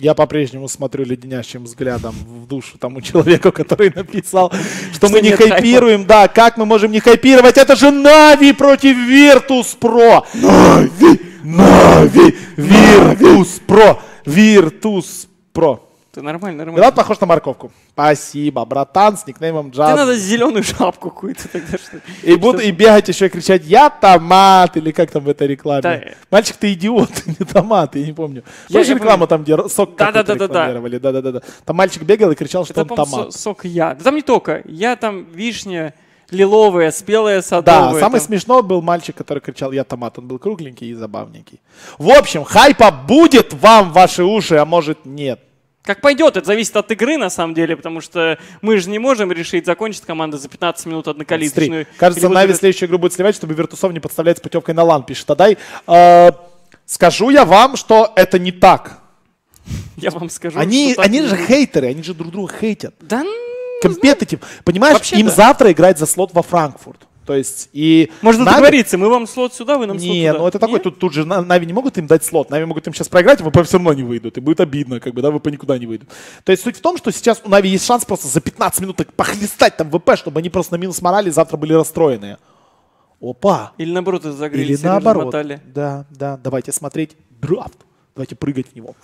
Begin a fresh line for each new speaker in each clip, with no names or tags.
Я по-прежнему смотрю леденящим взглядом в душу тому человеку, который написал, что мы не хайпируем. Да, как мы можем не хайпировать? Это же Нави против Virtus Pro. Нави, Нави, Virtus Pro, Virtus Pro.
Ты нормально, нормально.
Гранат похож на морковку. Спасибо, братан, с никнеймом
Тебе надо
Джаз.
зеленую шапку какую-то тогда что
И буду и бегать еще и кричать «Я томат» или как там в этой рекламе.
Да.
Мальчик, ты идиот, не томат, я не помню.
Я-
рекламу
помню.
там, где сок какой-то
Да-да-да-да-да.
рекламировали? Да-да-да. Там мальчик бегал и кричал, что
Это,
он томат.
со- сок я. Да там не только. Я там вишня, лиловая, спелая,
Да,
садовая.
самый
там.
смешной был мальчик, который кричал «Я томат». Он был кругленький и забавненький. В общем, хайпа будет вам в ваши уши, а может нет.
Как пойдет, это зависит от игры на самом деле, потому что мы же не можем решить, закончит команда за 15 минут одноколичную.
Кажется, Нави
выиграет.
следующую игру будет сливать, чтобы Виртусов не подставлять с путевкой на лан, пишет Адай. Э, Скажу я вам, что это не так.
Я вам скажу,
Они, они же
будет.
хейтеры, они же друг друга хейтят.
Да, ну,
Компетитив. Понимаешь,
Вообще
им
да.
завтра играть за слот во Франкфурт. То есть, и...
можно
Нави-
договориться, мы вам слот сюда, вы нам слот
Не,
туда.
ну это такой,
Нет?
тут, тут же На- Нави не могут им дать слот. Нави могут им сейчас проиграть, и все равно не выйдут. И будет обидно, как бы, да, вы по никуда не выйдут. То есть суть в том, что сейчас у Нави есть шанс просто за 15 минут так похлестать там ВП, чтобы они просто на минус морали завтра были расстроенные. Опа!
Или наоборот,
Или
загрелись,
наоборот.
размотали.
Да, да, давайте смотреть драфт. Давайте прыгать в него.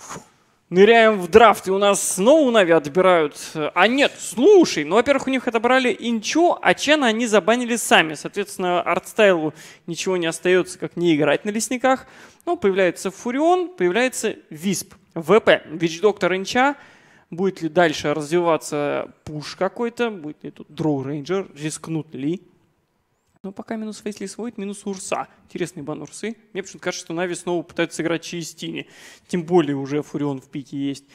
Ныряем в драфт, и у нас снова Нави отбирают. А нет, слушай, ну, во-первых, у них отобрали Инчо, а Чена они забанили сами. Соответственно, артстайлу ничего не остается, как не играть на лесниках. Ну, появляется Фурион, появляется Висп. ВП, Вич-доктор Инча. Будет ли дальше развиваться пуш какой-то? Будет ли тут дроу рейнджер? Рискнут ли? Но пока минус Фейсли сводит, минус Урса. Интересный бан Урсы. Мне почему-то кажется, что Нави снова пытаются играть через Тини. Тем более уже Фурион в пике есть.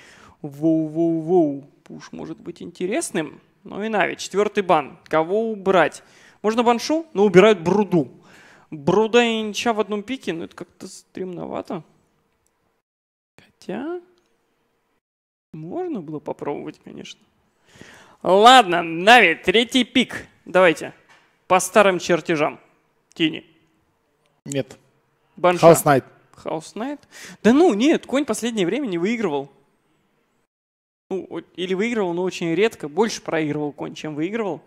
Воу-воу-воу. Пуш может быть интересным. Ну и Нави. Четвертый бан. Кого убрать? Можно баншу, но убирают Бруду. Бруда и Инча в одном пике, ну это как-то стремновато. Хотя... Можно было попробовать, конечно. Ладно, Нави, третий пик. Давайте. По старым чертежам. Тини.
Нет.
Банша.
Хаус Найт.
Хаус Найт? Да ну, нет, конь последнее время не выигрывал. Ну, или выигрывал, но очень редко. Больше проигрывал конь, чем выигрывал.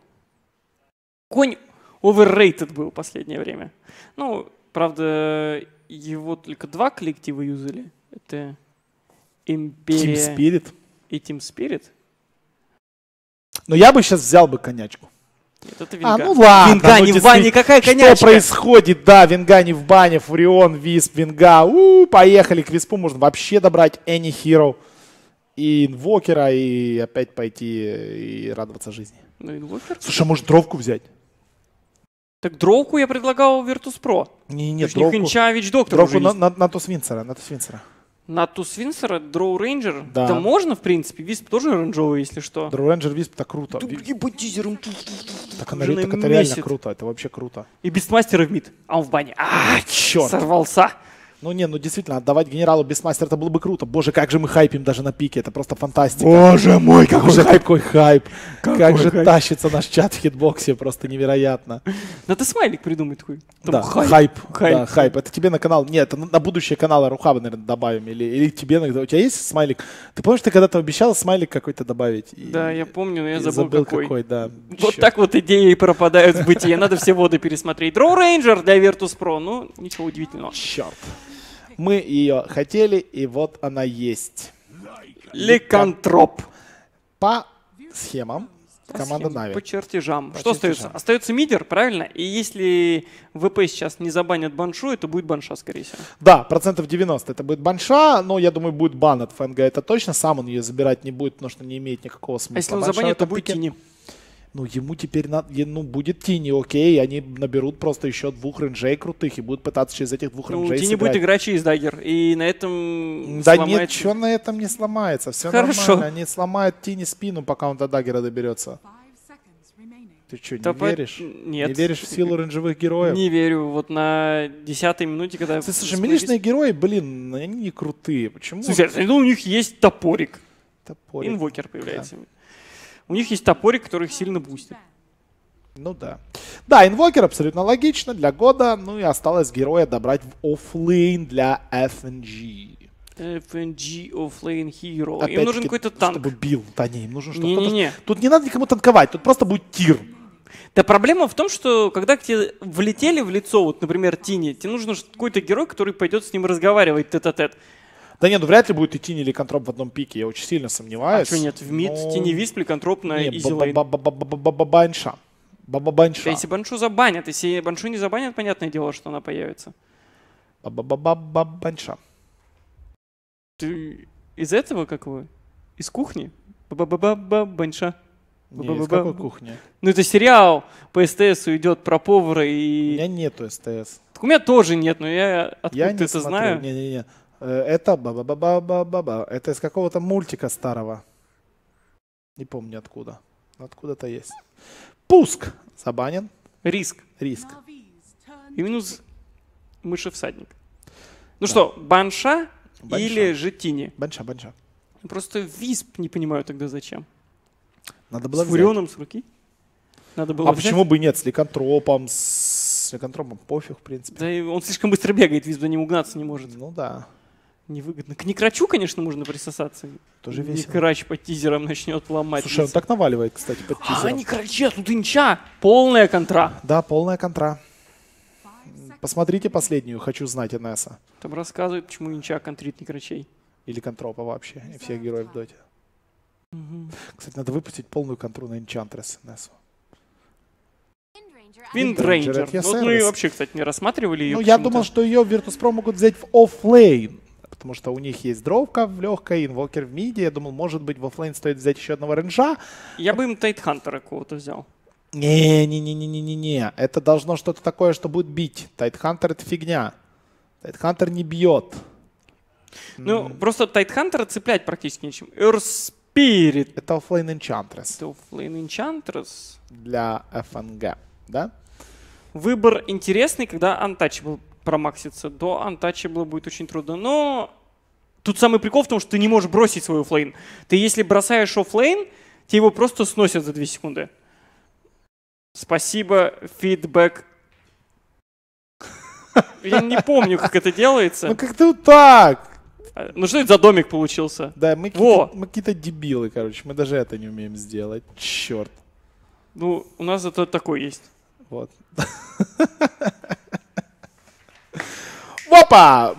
Конь overrated был последнее время. Ну, правда, его только два коллектива юзали. Это
Team
Империя
Spirit.
и Team Spirit.
Но я бы сейчас взял бы конячку.
Нет, это
А,
Винга.
ну ладно.
Винга
ну
не в бане, какая
Что
конячка?
происходит? Да, Винга не в бане, Фурион, Висп, Винга. У, поехали, к Виспу можно вообще добрать Any Hero и Инвокера, и опять пойти и радоваться жизни.
Ну, Инвокер.
Слушай, а может дровку взять?
Так дровку я предлагал Virtus.pro.
Не,
Нет,
нет,
не
дровку,
Хинчавич доктор
дровку
уже
на, на, на Тус Винцера, на Тус Винцера.
На Тус Винсера, Drow Ranger.
Да.
Да. можно, в принципе. Висп тоже оранжевый, если что.
Drow Ranger Wisp, это круто.
Да, ебать, дизером.
Так, она,
на
так это реально
месяц.
круто, это вообще круто.
И Beastmaster'а в мид. А он в бане. А,
черт.
Сорвался.
Ну не, ну действительно, отдавать генералу Beastmaster, это было бы круто. Боже, как же мы хайпим даже на пике, это просто фантастика.
Боже мой,
Как
какой
же
хайп.
какой хайп. как же
хайп.
тащится наш чат в хитбоксе, просто невероятно.
Надо смайлик придумать такой. Там
да,
хайп.
хайп.
Хайп.
Да, хайп. Это тебе на канал. Нет, это на будущее канала Рухаба, наверное, добавим. Или, или тебе. У тебя есть смайлик? Ты помнишь, ты когда-то обещал смайлик какой-то добавить? И-
Да, я помню, но я
и
забыл, какой.
какой. да.
Вот
Чёрт.
так вот идеи пропадают в бытие. Надо все воды пересмотреть. Drow Ranger для Virtus.pro. Ну, ничего удивительного.
Черт. Мы ее хотели, и вот она есть.
Ликантроп.
По схемам команда Нави.
По чертежам.
По
Что
чертежам.
остается? Остается мидер, правильно? И если ВП сейчас не забанят баншу, это будет банша, скорее всего.
Да, процентов 90 это будет банша, но я думаю, будет бан от ФНГ. Это точно. Сам он ее забирать не будет, потому что не имеет никакого смысла.
А если он
Банша
забанит,
это
то будет
пике-
тини.
Ну, ему теперь надо, ну, будет Тини, окей, они наберут просто еще двух рейнджей крутых и будут пытаться через этих двух
Ну,
рейнджей
тини
сыграть.
будет играть через дагер. И на этом
Да
сломает-
нет, что на этом не сломается, все
Хорошо.
нормально. Они сломают Тини спину, пока он до даггера доберется. Ты что, не
Да по-
веришь?
Нет.
Не веришь в силу рейнджевых героев?
Не верю. Вот на десятой минуте, когда...
Ты, слушай, милишные герои, блин, они не крутые. Почему?
Слушай, ну, у них есть топорик.
Топорик.
Инвокер появляется. У них есть топорик, который их сильно бустит.
Ну да. Да, инвокер абсолютно логично для года. Ну и осталось героя добрать в оффлейн для FNG.
FNG Offlane Hero. Им
Опять-таки,
нужен какой-то танк.
Чтобы бил. Да не, им нужен что-то.
Не-не-не.
Тут не надо никому танковать, тут просто будет тир.
Да проблема в том, что когда к тебе влетели в лицо, вот, например, Тини, тебе нужен какой-то герой, который пойдет с ним разговаривать тет-а-тет.
Да нет, ну вряд ли будет идти или контроп в одном пике, я очень сильно
А
сомневаюсь.
что нет, в мид,
Но-
Тини Виспли, контроп на
Не,
Изи Лейн.
ба-ба-ба-ба-ба-ба-банша. Ба-ба-банша.
Да если Баншу забанят, если Баншу не забанят, понятное дело, что она появится.
Ба-ба-ба-ба-банша.
Ты из этого, как вы? Из кухни? Ба-ба-ба-ба, Банша.
Не, из какой кухни?
Ну это сериал по СТС идет про повара
У
и...
меня нету СТС.
Так У меня тоже нет, но я откуда
Я не
это
смотрю.
знаю.
Не-не-не. Э, Это ба-ба-ба-ба-ба-ба. Это из какого-то мультика старого. Не помню откуда. Откуда-то есть. Пуск. Забанен.
Риск.
Риск.
И минус мыши всадник. Ну что, Банша,
Банша.
или же Тини?
Банша, банша.
Просто Висп не понимаю тогда зачем.
Надо было
с
взять.
Фурионом с руки? Надо было
А
взять?
почему бы нет? С ликантропом, с ликантропом пофиг, в принципе.
Да и он слишком быстро бегает, Висп за ним угнаться не может.
Ну да.
Невыгодно. К Некрачу, конечно, можно присосаться.
Тоже весело.
Некрач по тизерам начнет ломать.
Слушай, он так наваливает, кстати, под
А,
тизером.
Некрача, тут инча. Полная контра.
Да, полная контра. Посмотрите последнюю, хочу знать Инесса.
Там рассказывают, почему инча контрит Некрачей.
Или контропа вообще, и всех героев в доте. Кстати, надо выпустить полную контру на Enchantress Инессу. Windranger.
Ну, вот мы вообще, кстати, не рассматривали ее.
Ну, я думал, что ее Virtus.pro могут взять в оффлейн. Потому что у них есть дровка в легкой, инвокер в миде. Я думал, может быть, в оффлейн стоит взять еще одного ренжа.
Я бы им Тайтхантера какого-то взял.
Не-не-не-не-не-не. Это должно что-то такое, что будет бить. Тайтхантер это фигня. Тайтхантер не бьет.
Ну, просто Тайтхантера цеплять практически нечем. Earth Spirit.
Это оффлейн Enchantress
Это Flame Enchantress.
для ФНГ. Да?
Выбор интересный, когда Untouchable промаксится. До Untouchable будет очень трудно. Но тут самый прикол в том, что ты не можешь бросить свой оффлейн. Ты если бросаешь оффлейн, тебе его просто сносят за 2 секунды. Спасибо, фидбэк. Я не помню, как это
Ну
делается.
как-то вот так.
А, Ну что это за домик получился?
Да, мы какие-то, мы какие-то дебилы, короче. Мы даже это не умеем сделать. Черт.
Ну, у нас зато такой есть.
Вот. Опа!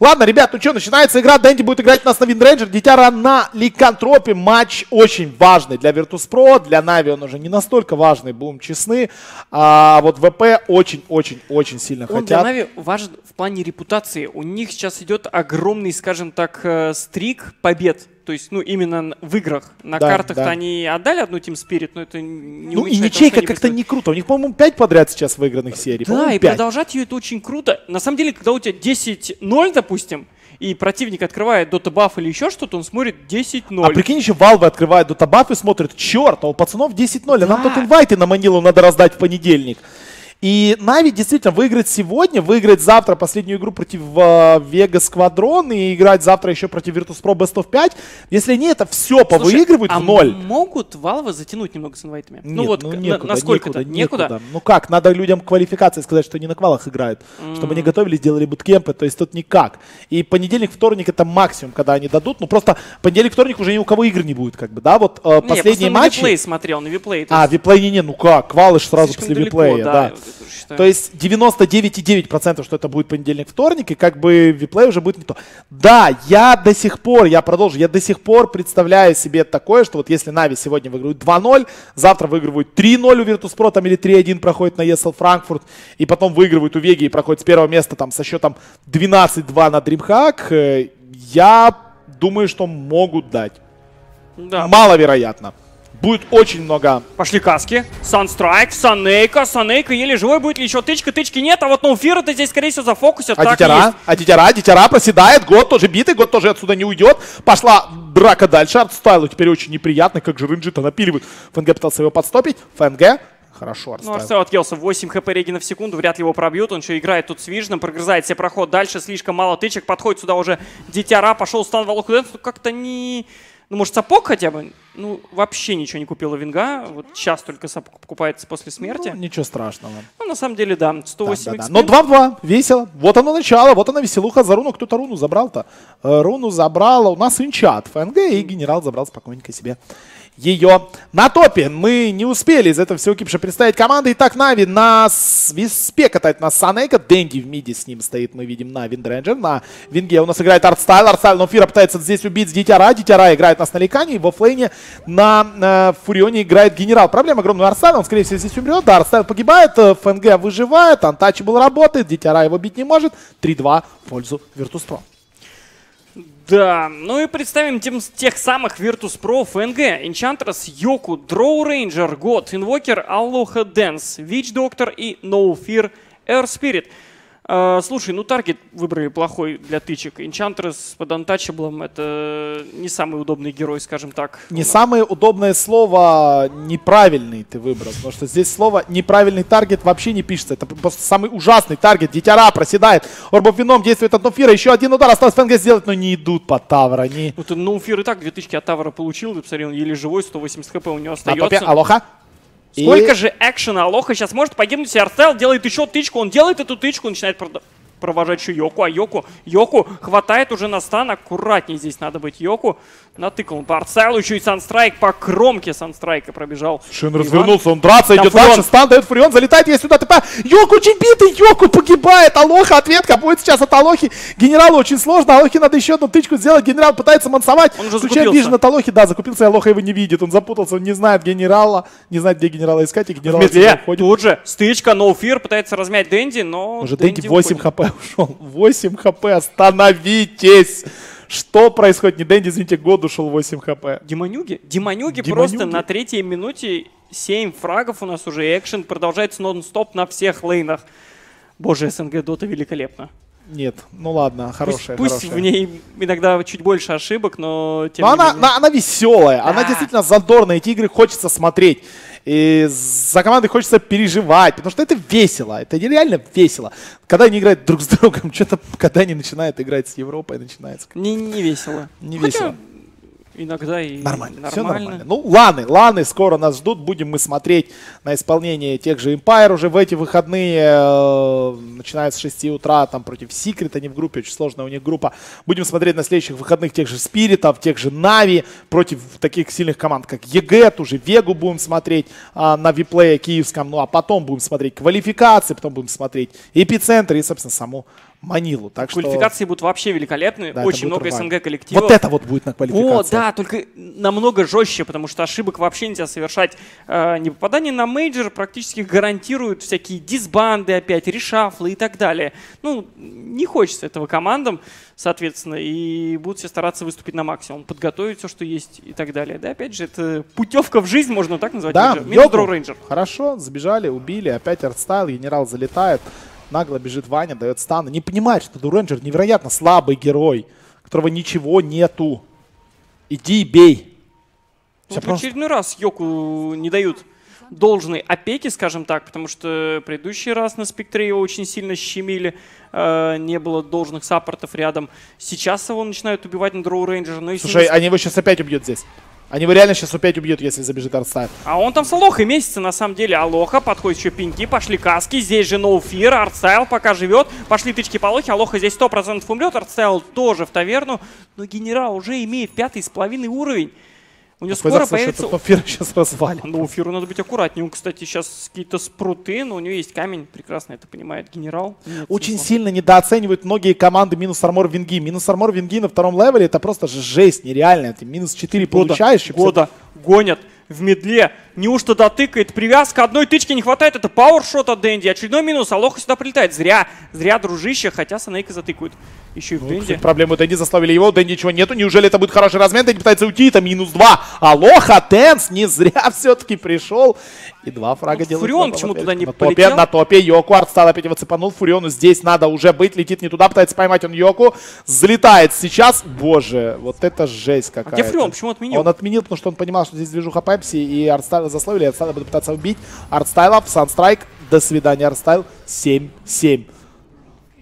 Ладно, ребят, ну что, начинается игра. Дэнди будет играть у нас на Windranger. Дитяра на Ликантропе. Матч очень важный для Virtus.pro. Для Нави он уже не настолько важный, будем честны. А вот ВП очень-очень-очень сильно
Он для
хотят.
Нави важен в плане репутации. У них сейчас идет огромный, скажем так, э, стрик побед. То есть, ну, именно в играх. На
Да,
картах-то
да.
они отдали одну Team Spirit, но это не
Ну и ничейка как-то не круто. У них, по-моему, 5 подряд сейчас выигранных серий.
Да, и
пять.
продолжать ее это очень круто. На самом деле, когда у тебя 10-0, допустим, и противник открывает дота баф или еще что-то, он смотрит 10-0.
А прикинь, еще Valve открывает дотабаф и смотрит, черт, а у пацанов 10-0, а нам
Да.
тут инвайты на Манилу надо раздать в понедельник. И Нави действительно выиграть сегодня, выиграть завтра последнюю игру против э, Вега Сквадрон и играть завтра еще против Virtus.pro Best of 5. Если они это все
Слушай,
повыигрывают
а
в ноль.
могут Валва затянуть немного с инвайтами? ну
Нет,
вот, к- на-
некуда,
насколько-то?
некуда,
Некуда?
Ну как, надо людям квалификации сказать, что они на квалах играют, чтобы они готовились, делали буткемпы, то есть тут никак. И понедельник, вторник это максимум, когда они дадут, ну просто понедельник, вторник уже ни у кого игр не будет, как бы, да, вот э,
Не, я
последние матчи.
на виплей смотрел, на виплей.
А,
есть
виплей не, не, ну как, квалы сразу после
далеко,
виплея, да.
вот
То есть 99,9% что это будет понедельник, вторник, и как бы виплей уже будет не то. Да, я до сих пор, я продолжу, я до сих пор представляю себе такое, что вот если Нави сегодня выигрывают 2-0, завтра выигрывают 3-0 у Virtus.pro там или 3-1 проходит на ESL Франкфурт, и потом выигрывают у Веги и проходит с первого места там со счетом 12-2 на DreamHack, э, я думаю, что могут дать.
да.
Маловероятно. Будет очень много
Пошли каски. Санстрайк, Санейка, Санейка еле живой будет ли еще тычка, тычки нет, а вот Ноуфир это здесь, скорее всего, зафокусят.
А Дитяра, а Дитяра, Дитяра проседает, год тоже битый, год тоже отсюда не уйдет. Пошла драка дальше, артстайлу теперь очень неприятно, как же Рынджита напиливает. ФНГ пытался его подстопить, ФНГ, хорошо
Ну,
артстайл.
Арсел отъелся 8 хп регена в секунду, вряд ли его пробьют. Он еще играет тут с Вижном, прогрызает себе проход дальше, слишком мало тычек. Подходит сюда уже Дитяра, пошел стан Валохуденс, ну как-то не Ну, может, сапог хотя бы? Ну, вообще ничего не купила Винга. Вот сейчас только сапог покупается после смерти.
Ну, ничего страшного.
Ну, на самом деле, да. 108
Да, да, да. Но 2-2, весело. Вот оно начало, вот она веселуха за руну. Кто-то руну забрал-то. Э, Руну забрала у нас Инча ФНГ, и генерал забрал спокойненько себе ее на топе. Мы не успели из этого всего кипша представить команды. Итак, Нави на виспе катает нас Санейка. Дэнди в миде с ним стоит, мы видим, на Windranger. На Винге у нас играет Артстайл. Артстайл, No Fear'а пытается здесь убить Дитяра. Дитяра играет на Ликане. И в оффлейне на э, Фурионе играет Генерал. Проблема огромная у Артстайла. Он, скорее всего, здесь умрет. Да, Артстайл погибает. э, ФНГ выживает. Untouchable работает. Дитяра его бить не может. 3-2 в пользу Virtus.pro.
Да, ну и представим тем, тех самых Virtus.pro ФНГ. Enchantress, Йоку, Drow Ranger, God, Инвокер, Алоха Дэнс, Witch Doctor и No Fear Air Spirit. Э, слушай, ну таргет выбрали плохой для тычек. Enchantress под Untouchable это не самый удобный герой, скажем так.
Не самое удобное слово неправильный ты выбрал, потому что здесь слово неправильный таргет вообще не пишется. Это просто самый ужасный таргет. Дитяра проседает. Orb of Venom действует от No Fear'а. Еще один удар осталось ФНГ сделать, но не идут под тавера. Они
Ну, ты Fear и так 2000 от Тавра получил, ты посмотри, он еле живой, 180 хп у него
на топе.
остается.
Алоха. И-
Сколько же экшена Алоха сейчас может погибнуть, и Артел делает еще тычку, он делает эту тычку, начинает провожать еще Йоку, а Йоку, Йоку хватает уже на стан, аккуратнее здесь надо быть Йоку, натыкал он по Артелу, еще и Санстрайк по кромке Санстрайка пробежал.
Шин развернулся, он драться идет дальше, стан дает Фурион, залетает есть сюда, ТП. Йоку очень битый, Йоку погибает, Алоха, ответка будет сейчас от Алохи. Генералу очень сложно, Алохе надо еще одну тычку сделать, генерал пытается мансовать.
Он уже закупился.
вижен от Алохи, да, закупился, Алоха его не видит, он запутался, он не знает генерала, не знает, где генерала искать, и генерал
медле, тут же стычка, No Fear пытается размять Дэнди, но
Уже Дэнди 8
уходит.
хп ушел. 8 хп, остановитесь! Что происходит? Не Дэнди, извините, год ушел 8 хп.
Демонюги? Демонюги
Демонюги.
просто на третьей минуте 7 фрагов у нас уже, экшен продолжается нон-стоп на всех лейнах. Боже, СНГ Дота великолепно.
Нет, ну ладно,
Пусть,
хорошая,
пусть
хорошая.
в ней иногда чуть больше ошибок, но тем
Но
не
она,
менее.
она, она веселая, она
Да.
действительно задорная, эти игры хочется смотреть. И за командой хочется переживать, потому что это весело, это реально весело. Когда они играют друг с другом, что-то, когда они начинают играть с Европой, начинается.
Не, не весело.
Не
Хотя
весело.
Иногда и
Нормально, все нормально. Ну, ланы, ланы скоро нас ждут. Будем мы смотреть на исполнение тех же Empire уже в эти выходные. э, Начиная с 6 утра, там против Secret, они в группе, очень сложная у них группа. Будем смотреть на следующих выходных тех же Спиритов, тех же Нави, против таких сильных команд, как ЕГЭ, ту же Вегу будем смотреть а, на WePlay'е киевском. Ну, а потом будем смотреть квалификации, потом будем смотреть Эпицентр и, собственно, саму Манилу. Так что...
Квалификации будут вообще великолепны.
Да,
Очень много
нормально.
СНГ коллективов.
Вот это вот будет на квалификации.
О, да, только намного жестче, потому что ошибок вообще нельзя совершать. Э, непопадание на мейджор практически гарантирует всякие дисбанды опять, reshuffle'ы и так далее. Ну, не хочется этого командам, соответственно, и будут все стараться выступить на максимум, подготовить все, что есть и так далее. Да, опять же, это путевка в жизнь, можно так назвать.
Да.
Минус. Дроу Рейнджер.
Хорошо, забежали, убили, опять артстайл, генерал залетает, нагло бежит Ваня, дает стан. Не понимает, что Дроу Рейнджер невероятно слабый герой, которого ничего нету. Иди и бей.
Вот в очередной раз Йоку не дают должной опеки, скажем так, потому что предыдущий раз на спектре его очень сильно щемили, э, не было должных саппортов рядом. Сейчас его начинают убивать на Дроу Рейнджер, но если
Слушай, они его сейчас опять убьют здесь. Они его реально сейчас опять убьют, если забежит артстайл.
А он там с Алохой месяца, на самом деле. Алоха, подходит еще пинки, пошли каски. Здесь же No Fear, Артстайл пока живет. Пошли тычки по Алохе. Алоха здесь 100% умрет. Артстайл тоже в таверну. Но генерал уже имеет пятый с половиной уровень. У него скоро появится...
сейчас развалит.
Ну, Фиру надо быть аккуратнее. Он, кстати, сейчас какие-то спруты, но у него есть камень. Прекрасно это понимает генерал. Нет
Очень
смысла.
сильно недооценивают многие команды минус армор винги. Минус армор винги на втором левеле это просто же жесть нереальная. Ты минус 4
Года,
получаешь.
года гонят в медле. Неужто дотыкает? Привязка одной тычки не хватает. Это пауэршот от Дэнди. Очередной минус. Алоха сюда прилетает. Зря. Зря, дружище. Хотя Санейка затыкают. Еще и в
Ну,
Дэнди.
проблему Дэнди засловили его, Дэнди ничего нету, неужели это будет хороший размен, Дэнди пытается уйти, это минус два. Алоха, Тенс не зря все-таки пришел. И два фрага
Вот
делает.
Фурион почему туда не
на топе,
полетел?
на топе, Йоку, Артстайл опять его цепанул, Фуриону здесь надо уже быть, летит не туда, пытается поймать он Йоку, залетает сейчас, боже, вот это жесть какая-то.
А где Фурион? Почему отменил?
Он отменил, потому что он понимал, что здесь движуха Пепси, и Артстайла засловили, Артстайла будут пытаться убить. Артстайла, sunstrike, до свидания, Артстайл, 7-7.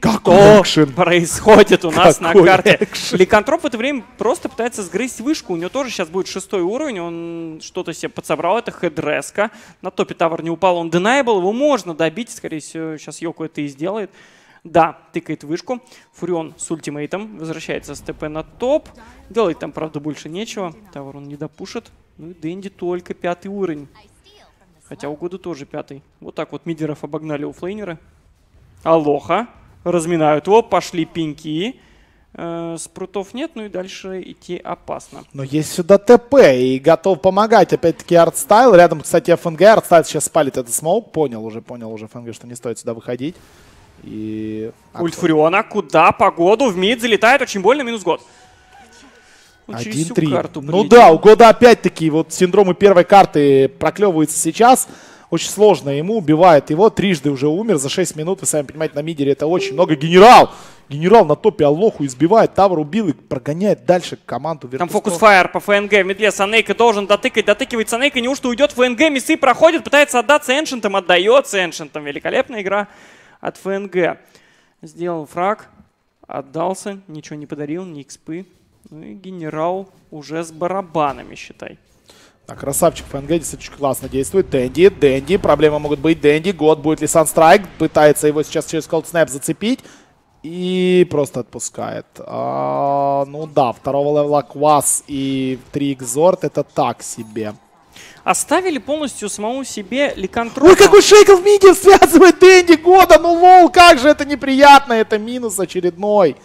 Что
экшен?
происходит у нас на
Какой
карте?
экшен?
Ликантроп в это время просто пытается сгрызть вышку. У него тоже сейчас будет шестой уровень. Он что-то себе подсобрал. Это headdress'ка. На топе tower не упал. Он deniable. Его можно добить. Скорее всего, сейчас Йоку это и сделает. Да, тыкает вышку. Фурион с ультимейтом. Возвращается с ТП на топ. Делать там, правда, больше нечего. Tower он не допушит. Ну и Дэнди только пятый уровень. Хотя у Года тоже пятый. Вот так вот мидеров обогнали offlaner'ы. Алоха. Разминают его. Пошли пеньки. Э, спрутов нет, ну и дальше идти опасно.
Но есть сюда ТП и готов помогать. Опять-таки артстайл. Рядом, кстати, ФНГ. Артстайл сейчас спалит этот smoke. Понял уже, понял уже ФНГ, что не стоит сюда выходить. И...
Ульт Фуриона. Куда? По Году. В мид залетает. Очень больно. Минус Год. Вот через всю
1-3.
карту
Ну да, у года опять-таки вот синдромы первой карты проклевываются сейчас. Очень сложно ему, убивает его. Трижды уже умер за 6 минут. Вы сами понимаете, на мидере это очень много. Генерал! Генерал на топе Аллоху избивает. Тавр убил и прогоняет дальше команду.
Там фокус фаер по ФНГ. В медле Санейка должен дотыкать. Дотыкивает Санейка. Неужто уйдет ФНГ? Мисы проходит. Пытается отдаться Эншентам. Отдается Эншентам. Великолепная игра от ФНГ. Сделал фраг. Отдался. Ничего не подарил. Ни экспы. Ну и генерал уже с барабанами, считай.
Так, красавчик действительно очень классно действует. Дэнди, Дэнди, проблемы могут быть. Дэнди, год будет ли Санстрайк, пытается его сейчас через Cold Snap зацепить. И просто отпускает. А, ну да, второго левела Квас и 3 Экзорт это так себе.
Оставили полностью самому себе ликантропа.
Ой, какой шейкл в миде связывает Дэнди года, ну лол, как же это неприятно, это минус очередной.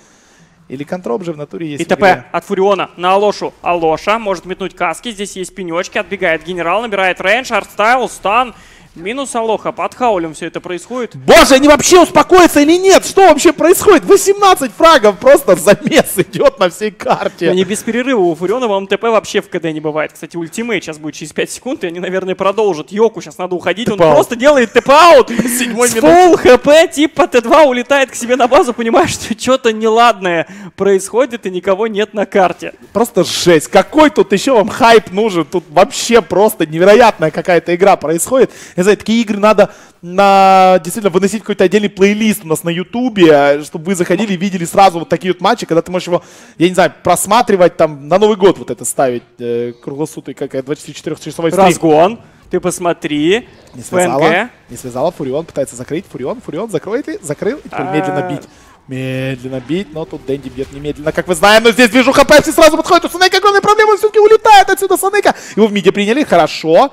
Или контроп же в натуре есть.
И
в
ТП
игре.
от Фуриона на Алошу. Алоша может метнуть каски. Здесь есть пенечки. Отбегает генерал, набирает рейндж, артстайл, стан. Минус Алоха. Под хаулем все это происходит.
Боже, они вообще успокоятся или нет? Что вообще происходит? 18 фрагов, просто замес идет на всей карте.
Они без перерыва у Фуриона, вам ТП вообще в КД не бывает. Кстати, ультимейт сейчас будет через 5 секунд, и они, наверное, продолжат. Йоку сейчас надо уходить, он просто делает ТП-аут.
седьмой
фулл ХП, типа Т2 улетает к себе на базу, понимаешь, что что-то неладное происходит, и никого нет на карте.
Просто жесть. Какой тут еще вам хайп нужен? Тут вообще просто невероятная какая-то игра происходит. Я знаю, такие игры надо на действительно выносить какой-то отдельный плейлист у нас на Ютубе, чтобы вы заходили и видели сразу вот такие вот матчи, когда ты можешь его, я не знаю, просматривать там на Новый год вот это ставить э, круглосутый, какая 24-часовой стрим.
Разгон. Ты посмотри.
Не связала,
ФНГ.
не связала, Фурион пытается закрыть, Фурион, Фурион закроет и закрыл, и теперь
А.
медленно бить. Медленно бить, но тут Дэнди бьет немедленно, как вы знаем, но здесь движуха Пепси сразу подходит, у Санейка огромные проблемы, он все-таки улетает отсюда Санейка. Его в миде приняли, хорошо.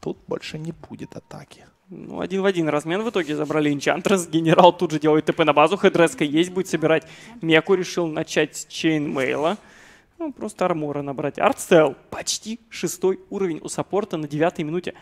Тут больше не будет атаки.
Ну, один в один размен в итоге забрали Энчантрес. Генерал тут же делает ТП на базу. Headdress'ка есть, будет собирать Меку. Решил начать с chainmail'а. Ну, просто armor'а набрать. Артстайл. Почти шестой уровень у саппорта на девятой минуте.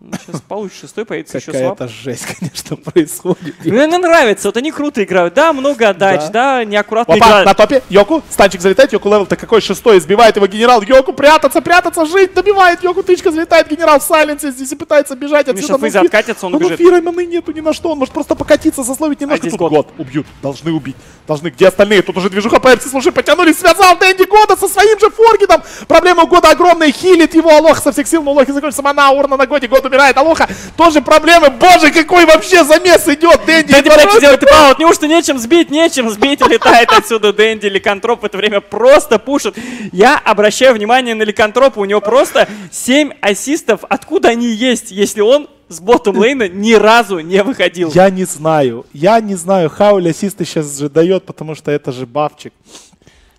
Сейчас получит шестой, появится еще swap.
Какая-то жесть, конечно, происходит.
Мне нравится, вот они круто играют. Да, много отдач, да, неаккуратно
Опа, на топе, Йоку, станчик залетает, Йоку левел-то какой шестой, избивает его генерал, Йоку прятаться, прятаться, жить, добивает, Йоку тычка залетает, генерал в сайленсе здесь и пытается бежать отсюда.
сейчас
фи-
откатится, он
ну,
убежит.
фира маны нету ни на что, он может просто покатиться, засловить немножко. Тут
год.
убьют, должны убить, должны. Где остальные? Тут уже движуха Пепси, слушай, потянулись, связал Дэнди Года со своим же Форгидом. Проблема у Года огромная, хилит его Алоха со всех сил, но Алохи закончится мана, урна на Годе, Год умирает, Алоха тоже проблемы. Боже, какой вообще замес идет, Дэнди.
Дэнди пытается
просто
сделать типа, неужто нечем сбить, нечем сбить, улетает отсюда Дэнди, Ликантроп в это время просто пушит. Я обращаю внимание на Ликантропа, у него просто 7 ассистов, откуда они есть, если он с ботом лейна ни разу не выходил.
Я не знаю. Я не знаю. Хауль ассисты сейчас же дает, потому что это же бафчик.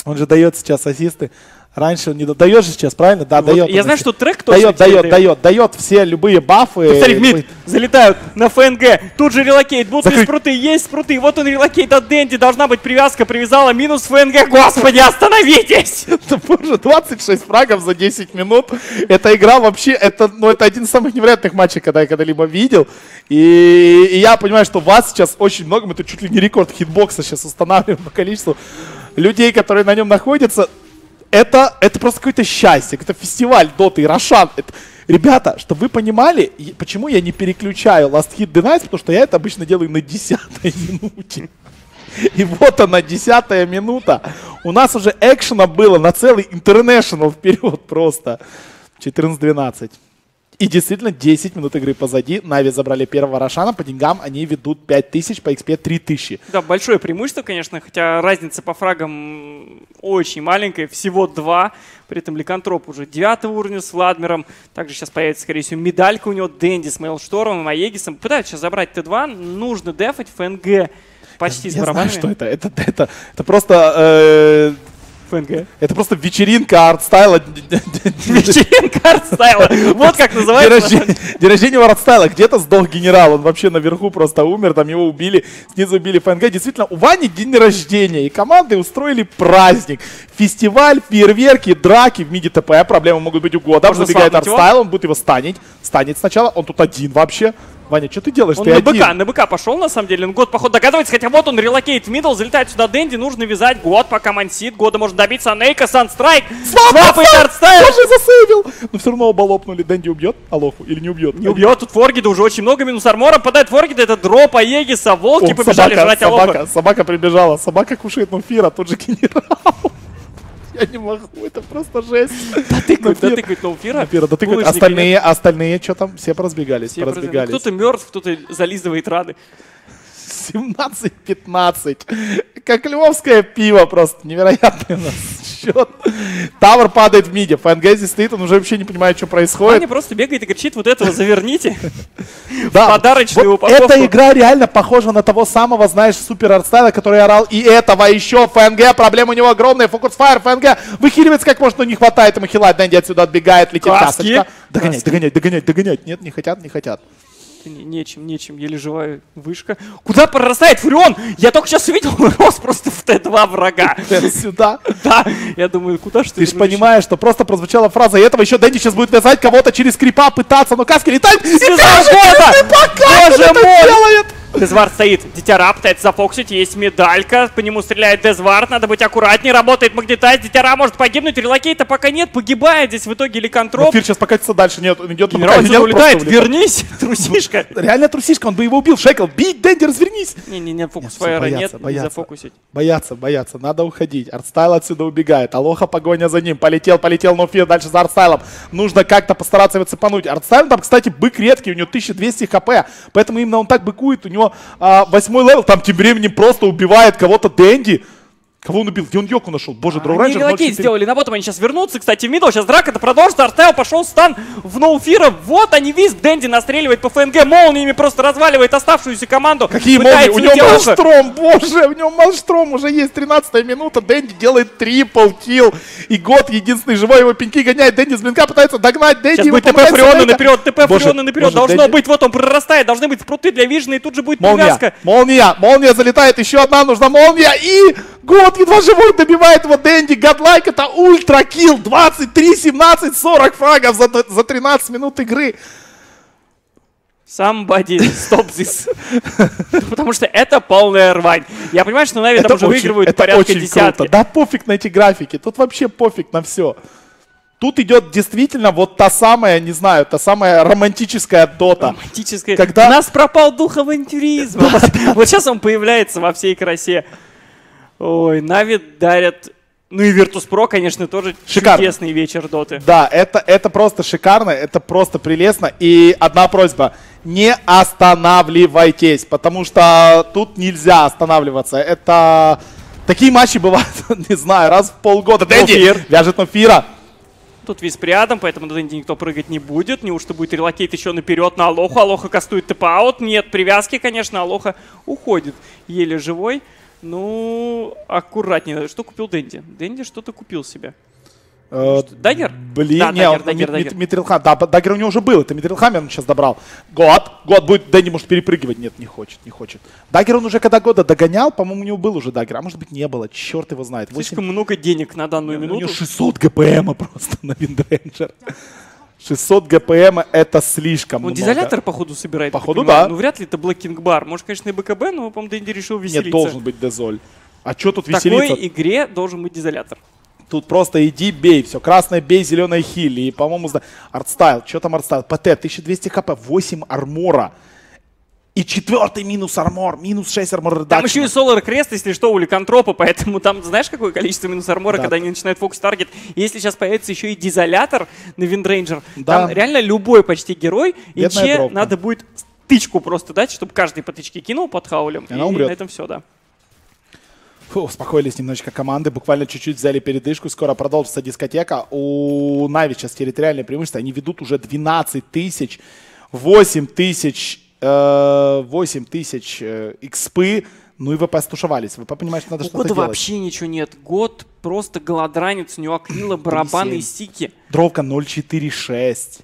Он же дает сейчас ассисты. Раньше он не. Дает же сейчас, правильно? Да,
Вот
дает.
я знаю, что трек точно
Дает, дает,
дает.
дает, дает все любые бафы.
Посмотри, в мид залетают на ФНГ. Тут же relocate. Будут ли
Закрыть.
спруты? Есть спруты. Вот он relocate от Дэнди. Должна быть привязка. Привязала минус ФНГ. Господи, остановитесь!
Боже, 26 фрагов за 10 минут. Эта игра вообще, это, ну, это один из самых невероятных матчей, когда я когда-либо видел. И, и я понимаю, что вас сейчас очень много, мы тут чуть ли не рекорд Hitbox'а сейчас устанавливаем по количеству людей, которые на нем находятся. Это, это просто какое-то счастье, это фестиваль Доты и Рошан. Это- Ребята, чтобы вы понимали, почему я не переключаю Last Hit Denies, потому что я это обычно делаю на 10 минуте. И вот она, десятая минута. У нас уже экшена было на целый интернешнл вперед просто. 14-12. И действительно, 10 минут игры позади. Нави забрали первого Рошана. По деньгам они ведут 5000, по XP 3000.
Да, большое преимущество, конечно, хотя разница по фрагам очень маленькая, всего два. При этом Ликантроп уже 9 уровня с Владмиром. Также сейчас появится, скорее всего, медалька у него Дэнди с Мейлштормом Аегисом. Пытаются сейчас забрать Т2. Нужно def'ать ФНГ почти
Я
с
знаю,
барабанами.
что это. Это, это, это просто... э,
ФНГ.
это просто вечеринка артстайла.
Вечеринка артстайла. Вот как называется.
день рождения у Артстайла. Где-то сдох генерал. Он вообще наверху просто умер. Там его убили. Снизу убили ФНГ. Действительно, у Вани день рождения. И команды устроили праздник. Фестиваль, фейерверки, драки в миде ТП. Проблемы могут быть у года. Забегает. Артстайл. Он будет его станить. Станет сначала. Он тут один вообще. Ваня, что ты делаешь?
Он
ты
на
один.
БК, на БК пошел, на самом деле. Он год, походу, догадывается, хотя вот он релокейт в мидл, залетает сюда Дэнди, нужно вязать год, пока мансит. Года можно добиться Нейка, Санстрайк, свапает артстайл.
Тоже засейвил. Но все равно оба лопнули. Дэнди убьет Алоху или не убьет?
Не убьет тут Форгида, уже очень много минус армора, попадает Форгида, это дроп Аегиса, волки
О,
побежали
собака,
жрать Алоху.
собака, собака прибежала. Собака кушает Нуфира, тут же генерал. Я не могу, это просто жесть.
Да
Нуфир-
тыкают Нуфира.
Нуфира, да тыкают.
Булочники,
Остальные, остальные, что там? Все поразбегались,
Все
поразбегались.
Кто-то мертв, кто-то зализывает раны.
17-15. Как львовское пиво просто. Невероятный у нас счет. Тавр падает в миде. ФНГ здесь стоит, он уже вообще не понимает, что происходит.
Аня просто бегает и кричит, вот этого заверните.
Да,
подарочную упаковку.
Эта игра реально похожа на того самого, знаешь, супер артстайла, который орал и этого еще. ФНГ, проблема у него огромная. Фокус фаер, ФНГ выхиливается как может, но не хватает ему хила. Дэнди отсюда отбегает, летит касочка. Догонять, догонять, догонять, догонять. Нет, не хотят, не хотят.
Не- Нечем, нечем, еле живая вышка. Куда прорастает Фурион? Я только сейчас увидел, он рос просто в Т2 врага.
Сюда.
Да, я думаю, куда ж ты?
Ты же понимаешь, что просто прозвучала фраза, и этого еще Дэнди сейчас будет вязать кого-то через крипа, пытаться, но каски летает. И даже
Боже мой! Дезвард стоит, Дитяра пытается зафоксить, есть медалька, по нему стреляет Дезвард, надо быть аккуратнее, работает магнитайз, Дитяра может погибнуть, релокейта пока нет, погибает здесь в итоге Ликантроп.
Фир сейчас покатится дальше, нет, он идет
Генерал
Генерал
улетает, вернись, трусишка.
Реально трусишка, он бы его убил, Шекл, бить, Дэнди, развернись.
Не-не-не, фокус фаера нет, не зафокусить.
Боятся, боятся, надо уходить. Артстайл отсюда убегает. Алоха погоня за ним. Полетел, полетел, но Фир дальше за Артстайлом. Нужно как-то постараться его цепануть. Артстайл там, кстати, бык редкий, у него 1200 хп. Поэтому именно он так быкует. У него а, восьмой level, там тем временем просто убивает кого-то Дэнди. Кого он убил? Йоку нашел? Боже, Drow
Они
Ranger
relocate
0.4.
сделали на ботом, они сейчас вернутся, кстати, в мидл, сейчас драка это продолжится, Артстайл пошел stun в Ноуфира, вот они, визг, Дэнди настреливает по ФНГ, молниями просто разваливает оставшуюся команду.
Какие молнии? У него
Алоха.
Maelstrom, боже, у него Maelstrom уже есть 13 минута, Дэнди делает triple kill, и год единственный живой его пеньки гоняет, Дэнди с блинка пытается догнать, Дэнди
Сейчас будет ТП Фриона наперед, ТП Фриона наперед,
боже,
должно
Дэнди-
быть, вот он прорастает, должны быть спруты для Вижена, и тут же будет
Молния,
привязка.
молния, молния залетает, еще одна нужна молния, и год едва живой добивает его Дэнди, Гадлайк, это ультра килл, 23, 17, 40 фрагов за, за 13 минут игры.
Somebody stop this. Потому что это полная рвань. Я понимаю, что Нави там уже выигрывают порядка десятки.
Да пофиг на эти графики, тут вообще пофиг на все. Тут идет действительно вот та самая, не знаю, та самая романтическая дота.
Романтическое.
Когда-
У нас пропал дух авантюризма. Вот сейчас он появляется во всей красе. Ой, Нави дарят... Ну и Virtus.pro, конечно, тоже
Шикарно.
чудесный вечер доты.
Да, это, это просто шикарно, это просто прелестно. И одна просьба, не останавливайтесь, потому что тут нельзя останавливаться. Это... Такие матчи бывают, не знаю, раз в полгода. Дэнди
Нофир.
вяжет Нофира.
Тут виз рядом, поэтому на Дэнди никто прыгать не будет. Неужто будет relocate еще наперед на Алоху? Алоха кастует TP out. Нет привязки, конечно, Алоха уходит еле живой. Ну, аккуратнее. Что купил Дэнди? Дэнди что-то купил себе.
Э,
Dagger?
Блин,
Да,
не,
Dagger,
он, Dagger.
Mith-
Mithril Ham, да, Dagger у него уже был, это Mithril Hammer он сейчас добрал. Год, год будет, Дэнди может перепрыгивать, нет, не хочет, не хочет. Dagger он уже когда Года догонял, по-моему, у него был уже Dagger, а может быть не было, черт его знает. Восемь-
Слишком много денег на данную
У
минуту.
него 600 ГПМа просто на Windranger. 600 ГПМа это слишком
Он
много.
Desolator, походу, собирает.
Походу, да.
Ну, вряд ли это Black King Bar. Может, конечно, и БКБ, но, по-моему, Дэнди решил веселиться.
Нет, должен быть Дезоль. А что тут
В такой
веселиться?
игре должен быть Desolator.
Тут просто иди бей, все, красное бей, зеленое хилли. И, по-моему, зна- артстайл, что там артстайл? ПТ, 1200 хп, 8 армора. И четвертый минус армор, минус 6 армор
Там еще и Solar Crest, если что, у Ликантропа, поэтому там знаешь, какое количество минус армора,
Да.
когда они начинают focus target. И Если сейчас появится еще и Desolator на Windranger,
Да.
там реально любой почти герой, и
Бедная
че
дровка.
надо будет тычку просто дать, чтобы каждый по тычке кинул под хаулем,
И она
и
умрет.
на этом все, да.
Фу, успокоились немножечко команды, буквально чуть-чуть взяли передышку, скоро продолжится дискотека. У Нави сейчас территориальное преимущество, они ведут уже 12 тысяч, 8 тысяч, 8 тысяч э, экспы, ну и ВП стушевались. ВП понимает, что надо
У
что-то делать.
вообще ничего нет. Год просто голодранец, у него акрила, барабаны и
3-7.
стики.
Дровка 0.46.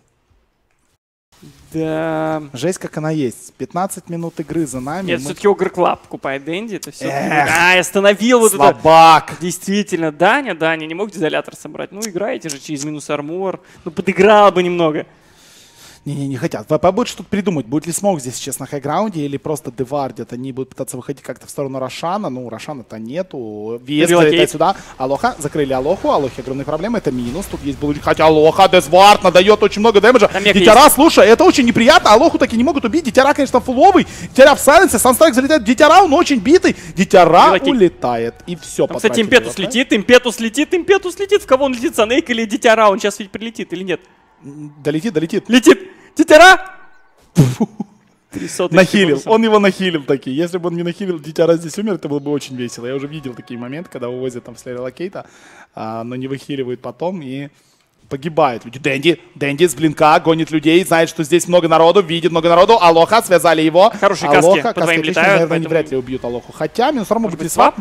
Да.
Жесть, как она есть. 15 минут игры за нами.
Нет,
мы-
все-таки Ogre Club покупает Дэнди, это все.
Эх.
А, остановил вот это.
Слабак.
Действительно, Даня, Даня, не мог Desolator собрать. Ну, играете же через минус армор. Ну, подыграл бы немного.
Не-не, не хотят. ВП будет что-то придумать. Будет ли смог здесь сейчас на хайграунде или просто девардят. Они будут пытаться выходить как-то в сторону Рошана. Ну, Рошана-то нету.
Relocate.
залетает сюда. Алоха. Закрыли Алоху. Алохи огромные проблемы. Это минус. Тут есть был... Хотя Алоха, Death Ward надает очень много дэмэджа. Дитяра, слушай, это очень неприятно. Алоху таки не могут убить. Дитяра, конечно, фуловый. Дитяра в сайленсе. Sun Strike залетает Дитяра. Он очень битый. Дитяра улетает. И все.
Там, кстати, Impetus летит, импетус летит, импетус летит. В кого он летит? Санейк или Дитяра? Он сейчас ведь прилетит или нет?
Долетит, долетит.
Летит! Соточки
Нахилил. Он его нахилил таки. Если бы он не нахилил, Дитяра здесь умер, это было бы очень весело. Я уже видел такие моменты, когда увозят там с релокейта, а, но не выхиливают потом и погибают люди. Дэнди, Дэнди с блинка гонит людей, знает, что здесь много народу, видит много народу. Алоха, связали его.
Хорошие
Алоха,
каски по твоим
отличные,
летают,
наверное,
поэтому-
вряд ли убьют Алоху. Хотя, минус армор будет
быть, swap.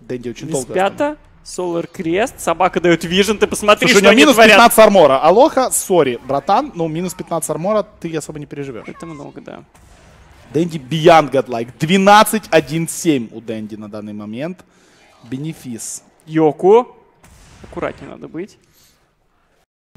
Дэнди очень долго.
пята, Solar Крест, собака дает вижен, ты посмотри,
Слушай, у
что
него
они
минус
творят.
15 армора. Алоха, сори, братан, ну минус 15 армора ты особо не переживешь.
Это много, да.
Дэнди Beyond Godlike. 12-1-7 у Дэнди на данный момент. Бенефис.
Йоку. Аккуратнее надо быть.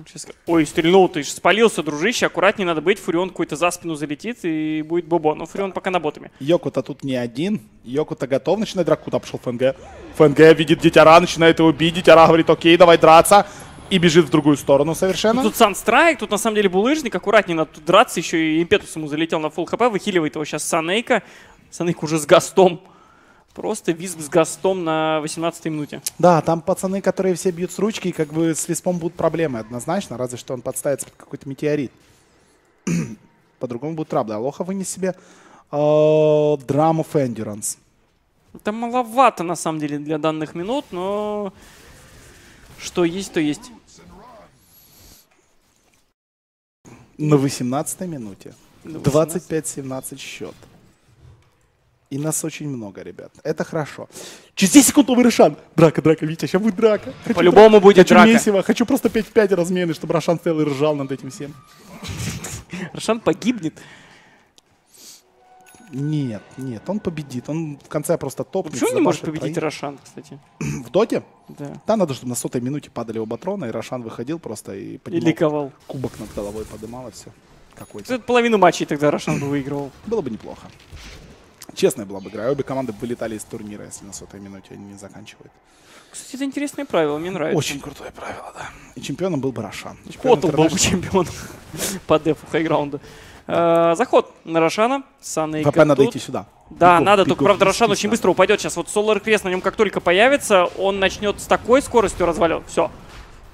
Сейчас- Ой, стрельнул, ты же спалился, дружище. Аккуратнее надо быть. Фурион какой-то за спину залетит и будет бобо. Но Фурион пока на ботами.
Йоку-то тут не один. Йоку-то готов начинать драку. Куда пошел ФНГ? ФНГ видит Дитяра, начинает его бить. Дитяра говорит, окей, давай драться. И бежит в другую сторону совершенно.
Тут Санстрайк, тут на самом деле булыжник. Аккуратнее надо тут драться. Еще и импетус ему залетел на фулл хп. Выхиливает его сейчас Санейка. Санейка уже с гастом. Просто визг с гастом на 18 минуте.
Да, там пацаны, которые все бьют с ручки, и как бы с Виспом будут проблемы однозначно, разве что он подставится под какой-то метеорит. По-другому будут траблы. Алоха вынес себе э, драму Endurance.
Это маловато, на самом деле, для данных минут, но что есть, то есть.
На 18 минуте.
На
25-17 счет. И нас очень много, ребят. Это хорошо. Через 10 секунд новый Рошан. Драка, драка, Витя, сейчас будет драка.
По-любому будет
Хочу
драка.
месиво. Хочу просто 5 в 5 размены, чтобы Рошан и ржал над этим всем.
Рошан погибнет.
Нет, нет, он победит. Он в конце просто топнет.
Почему не может победить
троих.
Рошан, кстати?
В доте?
Да.
Да, надо, чтобы на сотой минуте падали оба трона, и Рошан выходил просто и
И
поднимал
ликовал.
кубок над головой, подымал и все. Какой-то.
Половину матчей тогда Рошан бы выигрывал.
Было бы неплохо. Честная была бы игра. Обе команды вылетали из турнира, если на сотой минуте они не заканчивают.
Кстати, это интересное правило, мне нравится.
Очень крутое правило, да. И чемпионом был бы Рошан.
Котл был бы чемпионом по дефу хайграунда. Э, Заход на Рошана. Санна
ВП надо идти сюда.
Да,
Бегом,
надо,
бегом,
только правда Рошан очень быстро упадет сейчас. Вот Solar Crest на нем как только появится, он начнет с такой скоростью разваливать. Все.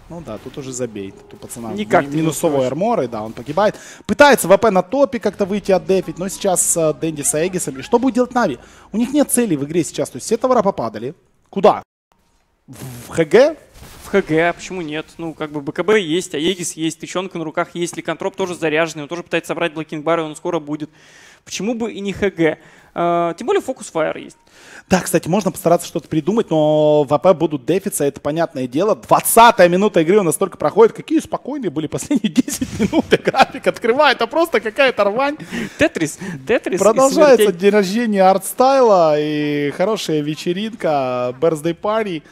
Ну да, тут уже забей. Тут у пацана
Никак
ми- минусовой армор, и да, он погибает. Пытается ВП на топе как-то выйти отдефить, но сейчас с Дэнди с Эгисом. И что будет делать Нави? У них нет целей в игре сейчас. То есть все товара попадали. Куда? В ХГ?
В ХГ, а почему нет? Ну, как бы БКБ есть, Aegis есть, Тычонка на руках есть, Ликантроп тоже заряженный, он тоже пытается собрать Black King Bar, и он скоро будет. Почему бы и не ХГ? Э, тем более Focus Fire есть.
Да, кстати, можно постараться что-то придумать, но ВП будут дефиться, это понятное дело. 20 минута игры у нас только проходит. Какие спокойные были последние 10 минут. И график открывает, а просто какая-то рвань.
Тетрис, Тетрис.
Продолжается день рождения артстайла и хорошая вечеринка, birthday party.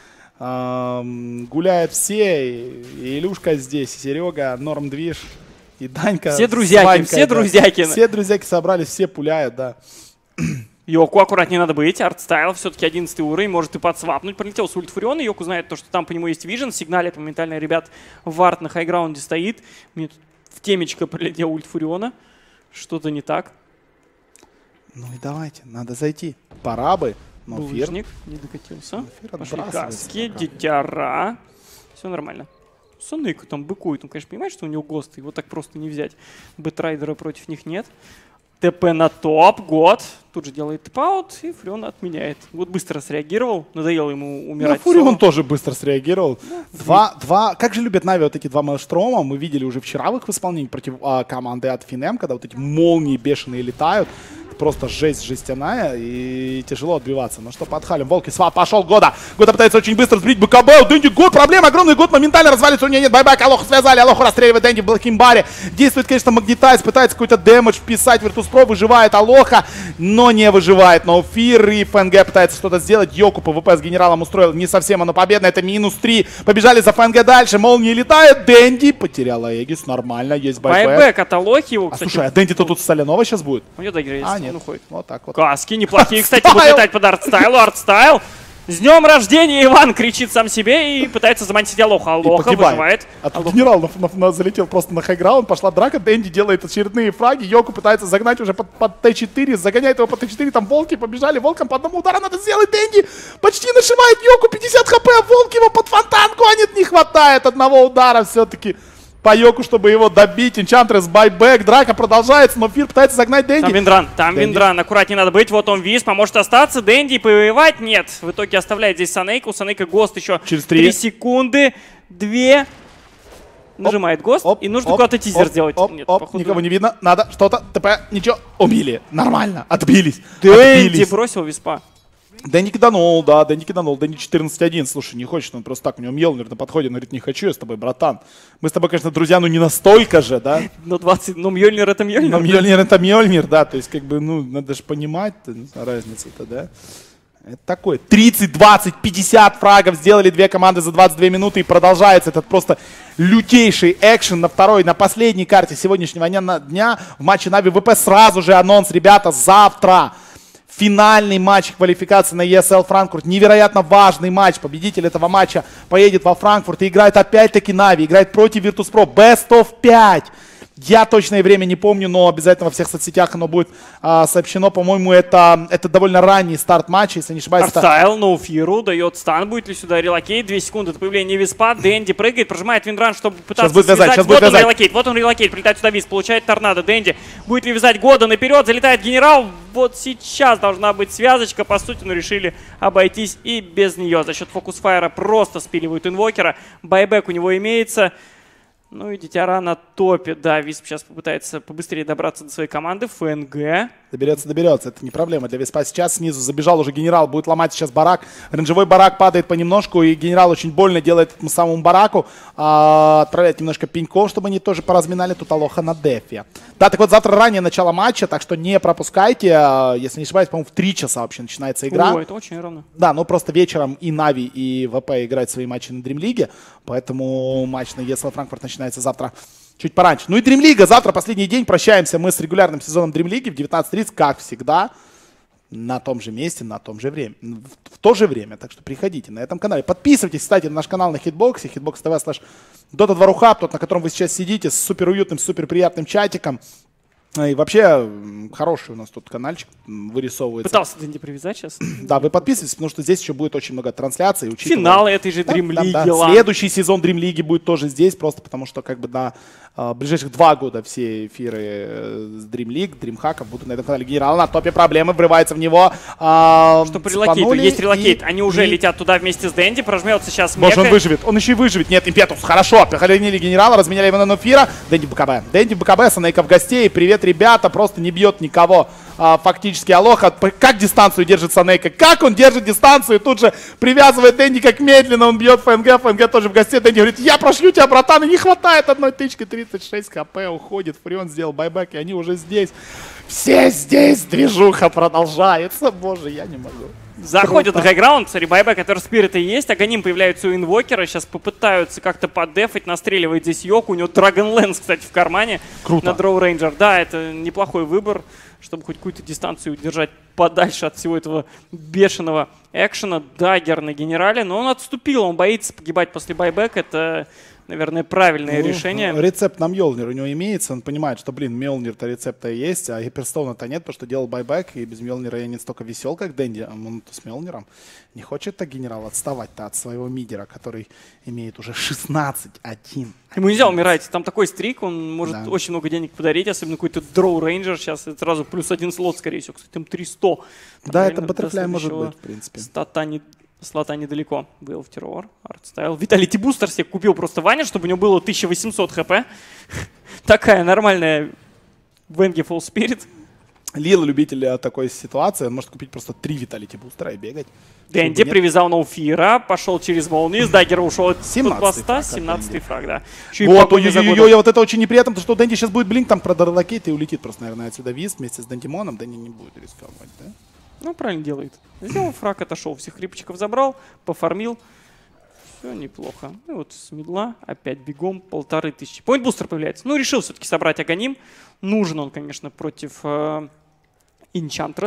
Гуляют все, и Илюшка здесь, и Серега, Норм Движ, и Данька.
Все друзьяки,
Ванькой,
все
да.
друзьяки.
Все друзьяки собрались, все пуляют, да.
Йоку аккуратнее надо быть, артстайл, все-таки 11 уровень, может и подсвапнуть. Пролетел с ульт Фуриона, Йоку знает то, что там по нему есть vision, сигналит моментально, ребят, вард на хайграунде стоит. Мне тут в темечко прилетел ульт Фуриона, что-то не так.
Ну и давайте, надо зайти. Пора бы. Но.
Булыжник не докатился. Пошли каски, дитяра. Все нормально. Саныка там быкует. Он, конечно, понимает, что у него Ghost. Его так просто не взять. Бэтрайдера против них нет. ТП на топ. Год. Тут же делает TP out. И Фреон отменяет. Вот быстро среагировал. Надоело ему
Ну,
умирать.
Фури
соло.
он тоже быстро среагировал. Два, два, как же любят Нави вот эти два Maelstromа. Мы видели уже вчера в их исполнении против а, команды от Финем, когда вот эти молнии бешеные летают. Просто жесть жестяная и тяжело отбиваться. Ну что, подхалим. Волки, swap, пошел Года. Года пытается очень быстро сбрить BKB. У Дэнди Год, проблема огромный. Год моментально развалится. У него нет байбака. Алоху связали. Алоху расстреливает Дэнди в Black King Bar 'е. Действует, конечно, Magnetize. Пытается какой-то damage вписать. Virtus.pro выживает Алоха, но не выживает. Ноуфир и ФНГ пытается что-то сделать. Йоку ПВП с генералом устроил. Не совсем оно победно. Это минус 3. Побежали за ФНГ дальше. Молния летает. Дэнди потеряла Aegis. Нормально. Есть buyback.
Buyback от Алохи его,
А
кстати.
слушай, а Дэнди-то тут Солянова сейчас будет?
У него dagger есть,
А,
он
нет.
уходит.
Вот так вот.
Каски неплохие, кстати, будут летать под артстайлу. Артстайл. С днем рождения Иван кричит сам себе и пытается заманить Алоха.
И
Алоха
погибает.
выживает.
А тут
Алоха
генерал на- на- на- залетел просто на highground, пошла драка, Дэнди делает очередные фраги, Йоку пытается загнать уже под, под Т4, загоняет его под Т4, там волки побежали, волком по одному удару надо сделать, Дэнди почти нашивает Йоку, 50 хп, а волки его под фонтанку, а нет, не хватает одного удара все-таки по Йоку, чтобы его добить, Энчантрес, байбек, драка продолжается, но Фир пытается загнать
Там
Дэнди.
Виндран, там
Дэнди.
Виндран, аккуратнее надо быть. Вот он виз, поможет остаться. Дэнди повоевать нет. В итоге оставляет здесь Санейка. У Санейка ГОСТ еще
Через три.
3 секунды. Две. Нажимает ГОСТ.
Оп,
и нужно
оп,
куда-то тизер
оп,
сделать.
Оп,
нет,
оп,
походу.
никого не видно, надо что-то, ТП, ничего, убили, нормально, отбились,
Дэнди
отбились.
бросил виспа.
Дэнни киданул, да, Дэнни киданул. Дэнни 14-1. Слушай, не хочет он просто так. У него Мьелнер на подходе. Он говорит, не хочу я с тобой, братан. Мы с тобой, конечно, друзья, но не настолько же, да?
Но 20, ну Мьёльнир это
Но
Мьёльнир.
Мьелнер это Мьелнер, да. То есть, как бы, ну, надо же понимать разницу-то, да? Это такое. 30, 20, 50 фрагов сделали две команды за 22 минуты и продолжается этот просто лютейший экшен на второй, на последней карте сегодняшнего дня, дня в матче Нави ВП. Сразу же анонс, ребята, завтра финальный матч квалификации на ESL Франкфурт. Невероятно важный матч. Победитель этого матча поедет во Франкфурт и играет опять-таки Нави. Играет против Virtus.pro. Best of 5. Я точное время не помню, но обязательно во всех соцсетях оно будет а, сообщено. По-моему, это, это довольно ранний старт матча, если не ошибаюсь. это-
Артстайл, Ноуфиру, дает stun, будет ли сюда relocate, 2 секунды до появления виспа, Дэнди прыгает, прожимает windrun, чтобы пытаться
будет вязать,
связать.
сейчас
вот
будет
он
вязать.
relocate, вот он relocate, прилетает сюда Висп, получает торнадо, Дэнди будет ли вязать года наперед, залетает генерал, вот сейчас должна быть связочка, по сути, но решили обойтись и без нее. За счет фокус-файра просто спиливают инвокера, байбек у него имеется. Ну и Дитяра на топе, да, Висп сейчас попытается побыстрее добраться до своей команды, ФНГ.
Доберется, доберется. Это не проблема для Веспа. Сейчас снизу забежал уже генерал, будет ломать сейчас барак. Ренжевой барак падает понемножку, и генерал очень больно делает этому самому бараку. А, отправляет немножко пеньков, чтобы они тоже поразминали. Тут Алоха на дефе. Да, так вот завтра ранее начало матча, так что не пропускайте. А, Если не ошибаюсь, по-моему, в 3 часа вообще начинается игра.
О, это очень ровно.
Да, но просто вечером и Нави, и ВП играют свои матчи на Дримлиге, поэтому матч на ESL Франкфурт начинается завтра чуть пораньше. Ну и Дримлига, завтра последний день, прощаемся мы с регулярным сезоном Дримлиги в 19.30, как всегда, на том же месте, на том же время, в, то же время, так что приходите на этом канале. Подписывайтесь, кстати, на наш канал на Хитбоксе, Hitbox TV slash Dota 2 RuHub, тот, на котором вы сейчас сидите, с супер уютным, супер приятным чатиком. И вообще, хороший у нас тут каналчик вырисовывается.
Пытался Дэнди привязать сейчас.
Да, вы подписывайтесь, потому что здесь еще будет очень много трансляций. учитывая-
Финалы этой же
Да,
Dream
да,
League.
да.
ладно.
Следующий сезон Dream League будет тоже здесь, просто потому что как бы на а, ближайших два года все эфиры э, с Dream League, Dreamhack будут на этом канале. Генерал на топе проблемы, врывается в него. а,
Что по relocate
'у?
Есть relocate.
и-
Они уже
и-
летят туда вместе с Дэнди. Прожмется сейчас
Может, он
Мека.
выживет. Он еще и выживет. Нет, impetus. Хорошо. Похоронили генерала, разменяли его на Ноуфира. Дэнди в BKB. Дэнди в BKB, Санейка в ghost 'е. Привет, ребята. Просто не бьет никого. А, фактически Алоха. Как дистанцию держит Санейка? Как он держит дистанцию? Тут же привязывает Дэнди, как медленно он бьет ФНГ. ФНГ тоже в гостей. Дэнди говорит, я прошлю тебя, братан. И не хватает одной тычки. 36 хп уходит. Фрион сделал байбек, и они уже здесь. Все здесь. Движуха продолжается. Боже, я не могу.
Заходят на хайграунд, байбек, который спирита есть, Аганим появляется у инвокера, сейчас попытаются как-то поддефать, настреливает здесь Йоку, у него Dragon Lance, кстати, в кармане
Круто.
на Дроу Рейнджер. Да, это неплохой выбор, чтобы хоть какую-то дистанцию удержать подальше от всего этого бешеного экшена. Dagger на генерале, но он отступил, он боится погибать после байбека, это наверное, правильное
Ну,
решение.
Рецепт на Мьолнир у него имеется. Он понимает, что, блин, Мьолнир-то рецепта есть, а Гиперстоуна-то нет, потому что делал buyback, и без Мьолнира я не столько весел, как Дэнди. А он с Мьолниром не хочет так генерал отставать-то от своего мидера, который имеет уже 16-1.
Ему нельзя умирать. Там такой стрик, он может
Да.
очень много денег подарить, особенно какой-то дроу рейнджер. Сейчас сразу плюс один слот, скорее всего. Кстати, там 300. Там
Да, это баттерфляй может быть, в принципе.
Стата не, слота недалеко. Был в террор, артстайл. Виталити бустер себе купил просто Ваня, чтобы у него было 1800 хп. Такая нормальная Венги Full Spirit.
Лил любитель э, такой ситуации, он может купить просто три Виталити бустера и бегать.
Дэнди привязал Ноуфира, пошел через молнии, с даггера ушел от
17-й
поста,
фраг от
17-й
Дэнди.
фраг, да. Еще
Вот,
за
ой-ой-ой,
годом.
вот это очень неприятно, потому что Дэнди сейчас будет блинк, там продарлокейт и улетит просто, наверное, отсюда виз вместе с Дендимоном. Дэнди не будет рисковать, да?
Ну, правильно делает. Сделал фраг, отошел, всех крипчиков забрал, пофармил. Все неплохо. И вот с медла опять бегом полторы тысячи. Point Booster появляется. Ну, решил все-таки собрать Аганим. Нужен он, конечно, против э.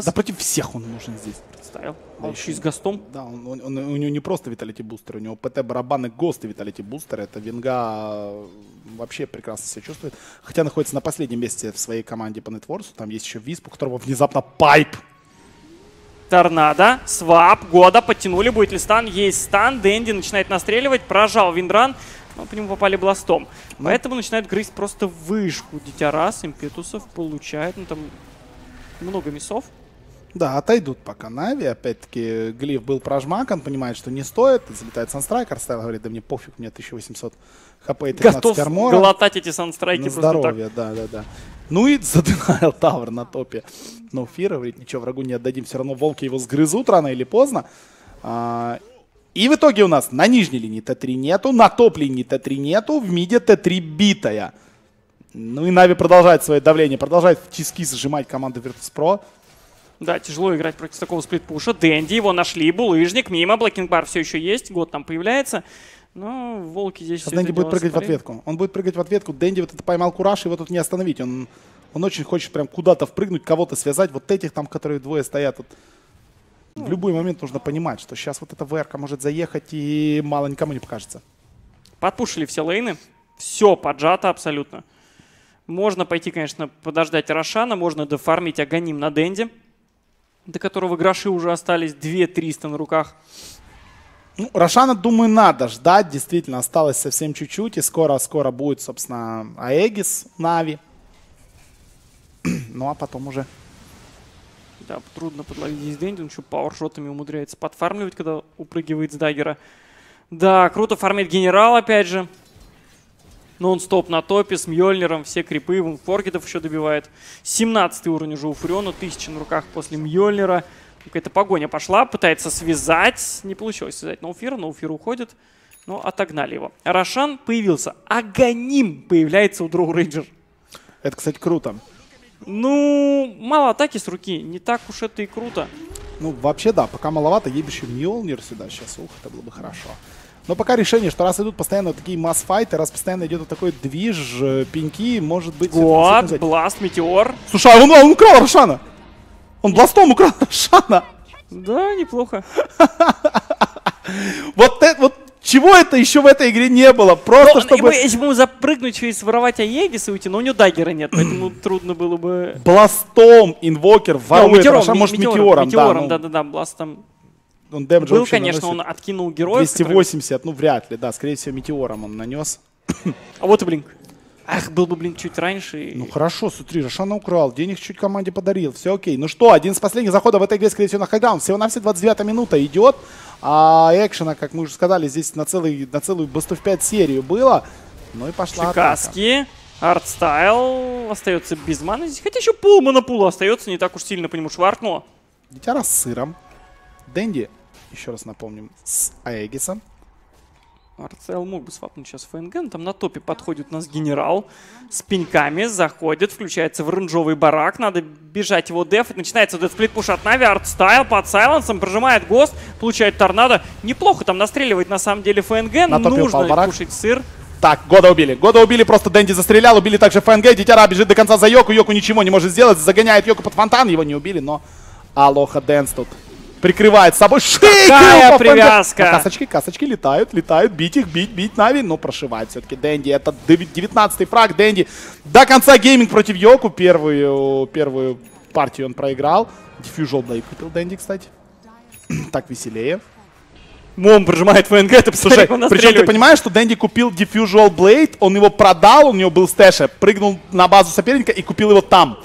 Да против всех он нужен здесь.
Представил.
Да
Он
еще
и с ghost 'ом.
Да, он, он- он- у него не просто Vitality Booster, у него ПТ барабаны ghost и Vitality Booster. Это Венга э, вообще прекрасно себя чувствует. Хотя находится на последнем месте в своей команде по нетворсу. Там есть еще Висп, у которого внезапно Pipe.
Торнадо, swap, года, подтянули, будет ли stun, есть stun, Дэнди начинает настреливать, прожал windrun, но по нему попали бластом. Поэтому начинают грызть просто вышку. Дитя раз, импетусов получает, ну там много мясов.
Да, отойдут пока Нави. Опять-таки, Глиф был прожат, он понимает, что не стоит. Залетает Sunstrike, Артстайл говорит, да мне пофиг, у меня 1800 хп и 13
Готов
армора.
глотать эти
sunstrike
'и На
здоровье, да, да, да. Ну и задыхал tower на топе. Ноуфир говорит, ничего, врагу не отдадим, все равно волки его сгрызут рано или поздно. А, и в итоге у нас на нижней линии Т3 нету, на топ-линии Т3 нету, в миде Т3 битая. Ну и Нави продолжает свое давление, продолжает тиски зажимать команду Virtus.pro.
Да, тяжело играть против такого сплитпуша. Дэнди, его нашли, булыжник, мимо, Black King Bar все еще есть, год там появляется. Но волки здесь
Сейчас Дэнди будет прыгать в
сотворили.
ответку. Он будет прыгать в ответку. Дэнди вот это поймал кураж, его тут не остановить. Он, он очень хочет прям куда-то впрыгнуть, кого-то связать. Вот этих там, которые двое стоят. Вот. В любой момент нужно понимать, что сейчас вот эта ВРК может заехать и мало никому не покажется.
Подпушили все лейны. Все поджато абсолютно. Можно пойти, конечно, подождать Рошана, можно дофармить Аганим на Дэнди, до которого гроши уже остались 2-300 на руках.
Ну, Рошана, думаю, надо ждать. Действительно, осталось совсем чуть-чуть. И скоро-скоро будет, собственно, Аегис, Нави. Ну, а потом уже
Да, трудно подловить здесь Дэнди, он еще пауэршотами умудряется подфармливать, когда упрыгивает с даггера. Да, круто фармит генерал, опять же. Нон-стоп на топе с Мьёльниром, все крипы, вон Форгетов еще добивает. 17 уровень уже у Фуриона, 1000 на руках после Мьёльнира. Какая-то погоня пошла, пытается связать, не получилось связать Ноуфира, Ноуфир уходит, но отогнали его. Рошан появился, Аганим появляется у Дроу Рейнджер.
Это, кстати, круто.
Ну, мало атаки с руки, не так уж это и круто.
Ну, вообще, да, пока маловато, еще Мьолнир сюда сейчас, ух, это было бы хорошо. Но пока решение, что раз идут постоянно вот такие масс-файты, раз постоянно идет вот такой движ, э, пеньки, может быть...
Вот. Бласт, Метеор.
Слушай, а он, он украл Рошана! Он бластом украл Рошана!
Да, неплохо.
Вот это, вот чего это еще в этой игре не было? Просто
Но,
чтобы...
Если бы ему запрыгнуть и своровать Аегис и уйти, но у него даггера нет, поэтому трудно было бы...
Бластом инвокер
Ну,
ворует
метеором, ме-
может
метеором,
метеором, да, ну,
да-да-да, бластом.
Он дэмэдж
Был, конечно, он
наносит.
откинул героев. которые-
280, ну вряд ли, да, скорее всего метеором он нанес.
А вот и Blink. Ах, был бы Blink чуть раньше. и-
Ну хорошо, смотри, Рошана украл, денег чуть команде подарил, все окей. Ну что, один из последних заходов в этой игре, скорее всего, на high ground. Всего на все 29 минута идет. А экшена, как мы уже сказали, здесь на, целый, на целую best of 5 серию было. Ну и пошла атака.
Каски. Артстайл остается без маны здесь. Хотя еще пол манапула остается, не так уж сильно по нему шваркнуло.
Дитяра с сыром. Дэнди, еще раз напомним, с Аегисом.
Артстайл мог бы свапнуть сейчас ФНГ, но там на топе подходит у нас генерал с пеньками, заходит, включается в рейнджовый барак, надо бежать его деф, начинается вот этот split push от Нави, артстайл под сайленсом, прожимает Ghost, получает торнадо. Неплохо там настреливает на самом деле ФНГ,
На
нужно
барак.
кушать сыр.
Так, Года убили. Года убили, просто Дэнди застрелял, убили также ФНГ. Дитяра бежит до конца за Йоку, Йоку ничего не может сделать, загоняет Йоку под фонтан, его не убили, но Алоха Дэнс тут прикрывает собой. ФНГ.
привязка!
А касочки, касочки летают, летают. Бить их, бить, бить Нави. Но прошивает все-таки Дэнди. Это 19-й фраг Дэнди. До конца гейминг против Йоку. Первую, первую партию он проиграл. Diffusal Blade купил Дэнди, кстати. так веселее.
MoM прожимает ФНГ, ты
Слушай,
он
причем ты понимаешь, что Дэнди купил Diffusal Blade, он его продал, у него был стэша, прыгнул на базу соперника и купил его там.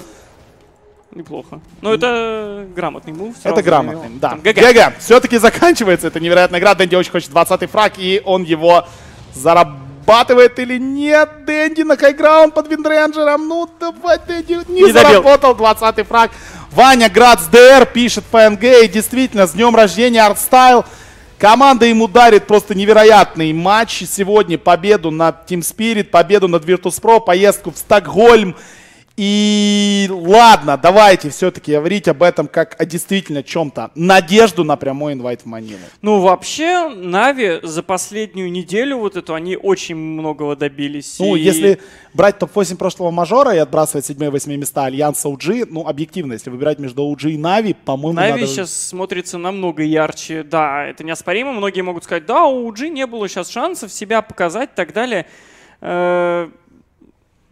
Неплохо. Но это грамотный move.
Это грамотный, да. GG. Все-таки заканчивается эта невероятная игра. Дэнди очень хочет 20-й фраг, и он его зарабатывает или нет. Дэнди на high ground под Виндренджером. Ну, давай, Дэнди не,
Не
заработал 20-й фраг. Ваня grats ДР пишет ФНГ. И действительно, с днем рождения Артстайл. Команда ему дарит просто невероятный матч. Сегодня победу над Team Spirit, победу над Virtus.pro, поездку в Стокгольм. И ладно, давайте все-таки говорить об этом как о действительно чем-то. Надежду на прямой invite в Манилу.
Ну, вообще, Нави за последнюю неделю вот эту, они очень многого добились.
Ну,
И-
если брать топ-8 прошлого мажора и отбрасывать 7-8 места Альянса OG, ну, объективно, если выбирать между OG и Нави, по-моему,
Нави
надо...
сейчас смотрится намного ярче. Да, это неоспоримо. Многие могут сказать, да, у OG не было сейчас шансов себя показать и так далее. Э,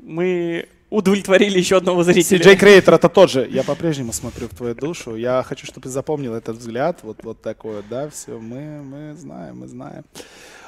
Мы удовлетворили еще одного зрителя.
Джей Крейтер это тот же. Я по-прежнему смотрю в твою душу. Я хочу, чтобы ты запомнил этот взгляд. Вот, вот такой да, все. Мы, мы знаем, мы знаем.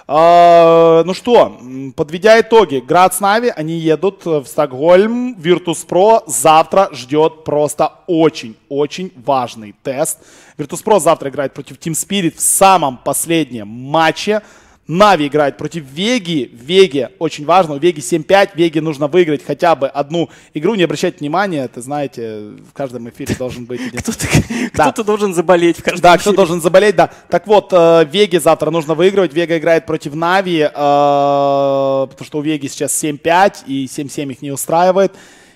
А, ну что, подведя итоги, Град с Нави, они едут в Стокгольм, Virtus.pro завтра ждет просто очень-очень важный тест. Virtus.pro завтра играет против Team Spirit в самом последнем матче. Нави играет против Веги. Веге очень важно. У Веги 7-5. Веге нужно выиграть хотя бы одну игру. Не обращайте внимания. Это, знаете, в каждом эфире должен быть.
Кто-то,
Да.
кто-то должен заболеть в каждом
Да, кто должен заболеть, да. Так вот, э, Веге завтра нужно выигрывать. Вега играет против Нави, э, потому что у Веги сейчас 7-5, и 7-7 их не устраивает.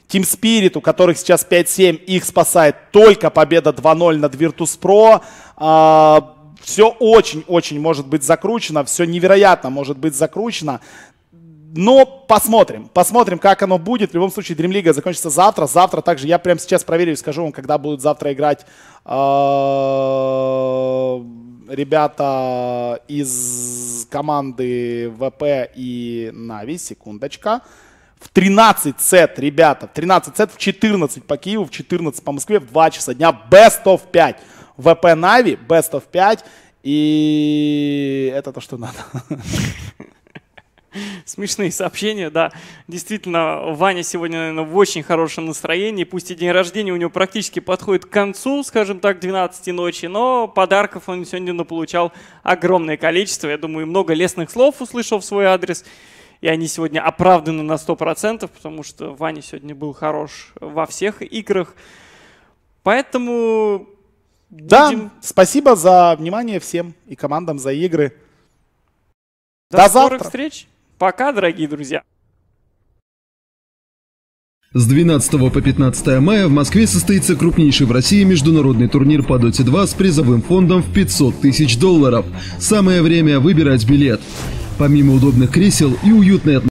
Team Spirit, у которых сейчас 5-7, их спасает только победа 2-0 над Virtus.pro. все очень-очень может быть закручено, все невероятно может быть закручено. Но посмотрим, посмотрим, как оно будет. В любом случае, Dream League закончится завтра. Завтра также я прямо сейчас проверю и скажу вам, когда будут завтра играть э, ребята из команды ВП и Нави. Секундочка. В 13 сет, ребята, в 13 сет, в 14 по Киеву, в 14 по Москве, в 2 часа дня, best of 5. ВП Нави, best of 5. И это то, что надо.
Смешные сообщения, да. Действительно, Ваня сегодня, наверное, в очень хорошем настроении. Пусть и день рождения у него практически подходит к концу, скажем так, 12 ночи, но подарков он сегодня получал огромное количество. Я думаю, много лестных слов услышал в свой адрес. И они сегодня оправданы на 100%, потому что Ваня сегодня был хорош во всех играх. Поэтому
Да,
будем
спасибо за внимание всем и командам за игры.
до,
до
скорых
завтра.
встреч. Пока, дорогие друзья.
С 12 по 15 мая в Москве состоится крупнейший в России международный турнир по Dota 2 с призовым фондом в 500 тысяч долларов. Самое время выбирать билет. Помимо удобных кресел и уютной атмосферы,